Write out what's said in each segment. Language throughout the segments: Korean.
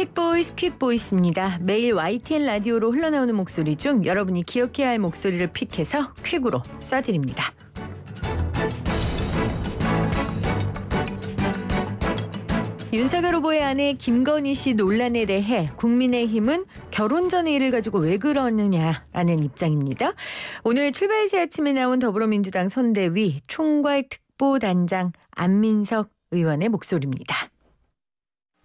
quick voice quick voice입니다. 매일 YTN 라디오로 흘러나오는 목소리 중 여러분이 기억해야 할 목소리를 pick해서 quick으로 쏴드립니다. 윤석열 후보의 아내 김건희 씨 논란에 대해 국민의힘은 결혼 전의 일을 가지고 왜 그러느냐라는 입장입니다. 오늘 출발 새 아침에 나온 더불어민주당 선대위 총괄 특보단장 안민석 의원의 목소리입니다.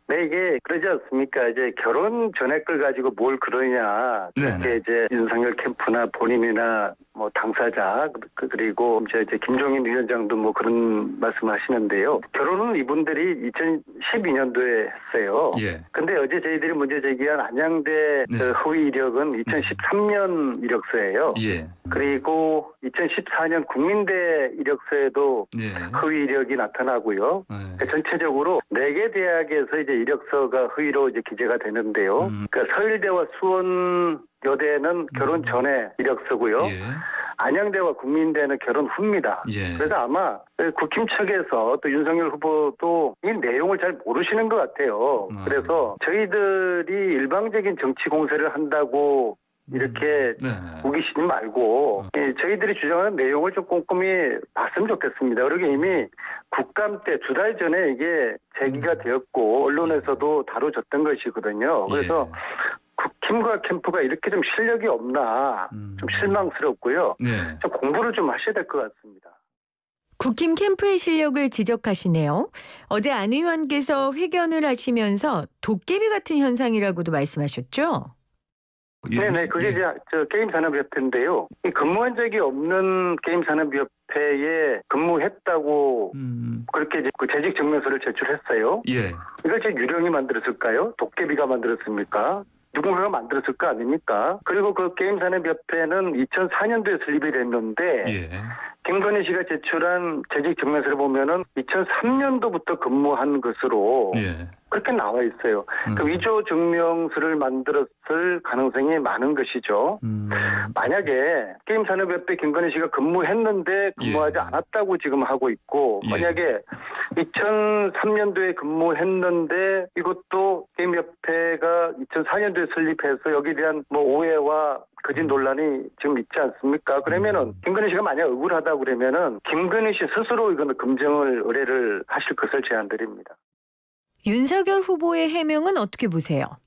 네, 이게 그러지 않습니까? 이제 결혼 전액 걸 가지고 뭘 그러냐. 네네. 그게 이제 윤석열 캠프나 본인이나 뭐 당사자 그- 그리고 이제 이제 김종인 위원장도 뭐 그런 말씀 하시는데요. 결혼은 이분들이 2012년도에 했어요. 예. 근데 어제 저희들이 문제 제기한 안양대 네. 그 허위 이력은 2013년 이력서예요. 예. 그리고 2014년 국민대 이력서에도 예. 허위 이력이 나타나고요. 예. 전체적으로 네 개 대학에서 이제 이력서가 허위로 이제 기재가 되는데요. 음. 그러니까 서울대와 수원 여대는 결혼 음. 전에 이력서고요. 예. 안양대와 국민대는 결혼 후입니다. 예. 그래서 아마 국힘 측에서 또 윤석열 후보도 이 내용을 잘 모르시는 것 같아요. 아. 그래서 저희들이 일방적인 정치 공세를 한다고 이렇게 네. 우기시지 말고 어. 예, 저희들이 주장하는 내용을 좀 꼼꼼히 봤으면 좋겠습니다. 그리고 이미 국감 때 두 달 전에 이게 제기가 음. 되었고 언론에서도 다뤄졌던 것이거든요. 그래서 국힘과 캠프가 이렇게 좀 실력이 없나 음. 좀 실망스럽고요. 예. 좀 공부를 좀 하셔야 될 것 같습니다. 국힘 캠프의 실력을 지적하시네요. 어제 안 의원께서 회견을 하시면서 도깨비 같은 현상이라고도 말씀하셨죠? 네네, 그게 예. 이제 저 게임 산업협회인데요. 이 근무한 적이 없는 게임 산업협회에 근무했다고 음. 그렇게 이제 그 재직 증명서를 제출했어요. 예. 이걸 제 유령이 만들었을까요? 도깨비가 만들었습니까? 누군가가 만들었을 거 아닙니까? 그리고 그 게임산업협회는 2004년도에 설립이 됐는데 예. 김건희 씨가 제출한 재직 증명서를 보면은 2003년도부터 근무한 것으로 예. 그렇게 나와 있어요. 음. 그 위조 증명서를 만들었을 가능성이 많은 것이죠. 음. 만약에 게임산업협회 김건희 씨가 근무했는데 근무하지 예. 않았다고 지금 하고 있고 예. 만약에 2003년도에 근무했는데 이것도 게임협회가 2004년도에 설립해서 여기에 대한 뭐 오해와 거짓 논란이 지금 있지 않습니까? 그러면은 음. 김건희 씨가 만약 억울하다 그러면은 김건희 씨 스스로 이거는 검증을 의뢰를 하실 것을 제안드립니다. 윤석열 후보의 해명은 어떻게 보세요?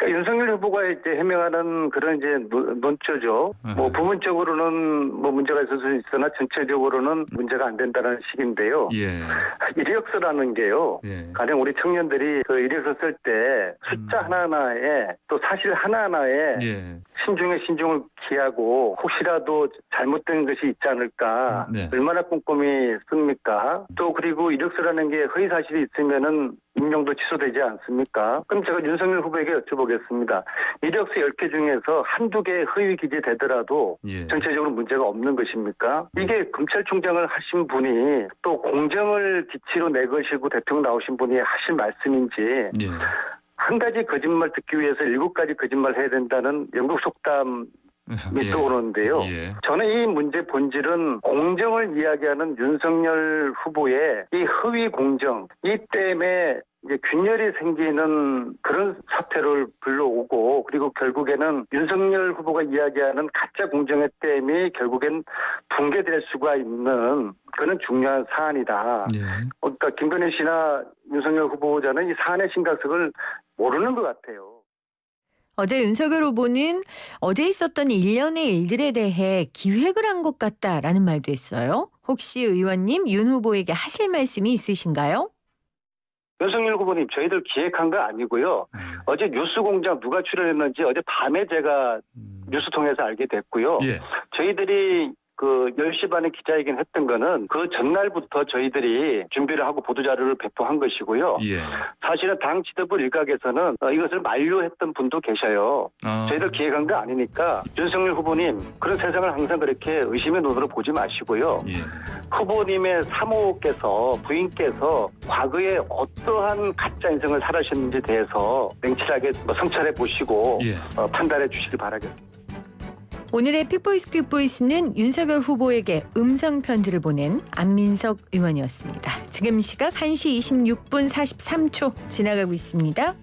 그러니까 윤석열 후보가 이제 해명하는 그런 이제 논- 논조죠. 뭐 음. 부분적으로는 뭐 문제가 있을 수 있으나 전체적으로는 문제가 안 된다는 식인데요. 예. 이력서라는 게요. 예. 가령 우리 청년들이 그 이력서 쓸 때 숫자 음. 하나하나에 또 사실 하나하나에 예. 신중에 신중을 기하고 혹시라도 잘못된 것이 있지 않을까 음, 네. 얼마나 꼼꼼히 씁니까? 또 그리고 이력서라는 게 허위 사실이 있으면은 임명도 취소되지 않습니까? 그럼 제가 윤석열 후보에게 여쭤보겠습니다. 이력서 10개 중에서 한두 개 허위 기재되더라도 예. 전체적으로 문제가 없는 것입니까? 이게 검찰총장을 하신 분이 또 공정을 기치로 내것이고 대통령 나오신 분이 하실 말씀인지 예. 한 가지 거짓말 듣기 위해서 일곱 가지 거짓말 해야 된다는 영국 속담이 예. 떠오르는데요. 예. 저는 이 문제 본질은 공정을 이야기하는 윤석열 후보의 이 허위 공정 이 때문에 이제 균열이 생기는 그런 사태를 불러오고 그리고 결국에는 윤석열 후보가 이야기하는 가짜 공정의 댐이 결국엔 붕괴될 수가 있는 그런 중요한 사안이다. 예. 그러니까 김건희 씨나 윤석열 후보자는 이 사안의 심각성을 모르는 것 같아요. 어제 윤석열 후보는 어제 있었던 일련의 일들에 대해 기획을 한 것 같다라는 말도 했어요. 혹시 의원님 윤 후보에게 하실 말씀이 있으신가요? 윤석열 후보님 저희들 기획한 거 아니고요. 음. 어제 뉴스 공장 누가 출연했는지 어제 밤에 제가 음. 뉴스 통해서 알게 됐고요. 예. 저희들이 그 10시 반에 기자회견 했던 거는 그 전날부터 저희들이 준비를 하고 보도자료를 배포한 것이고요. 예. 사실은 당 지도부 일각에서는 어, 이것을 만류했던 분도 계셔요. 아. 저희들 기획한 거 아니니까 윤석열 후보님 그런 세상을 항상 그렇게 의심의 눈으로 보지 마시고요. 예. 후보님의 사모께서 부인께서 과거에 어떠한 가짜 인생을 살아셨는지 대해서 냉철하게 뭐 성찰해 보시고 예. 어, 판단해 주시기 바라겠습니다. 오늘의 픽보이스 픽보이스는 윤석열 후보에게 음성 편지를 보낸 안민석 의원이었습니다. 지금 시각 1시 26분 43초 지나가고 있습니다.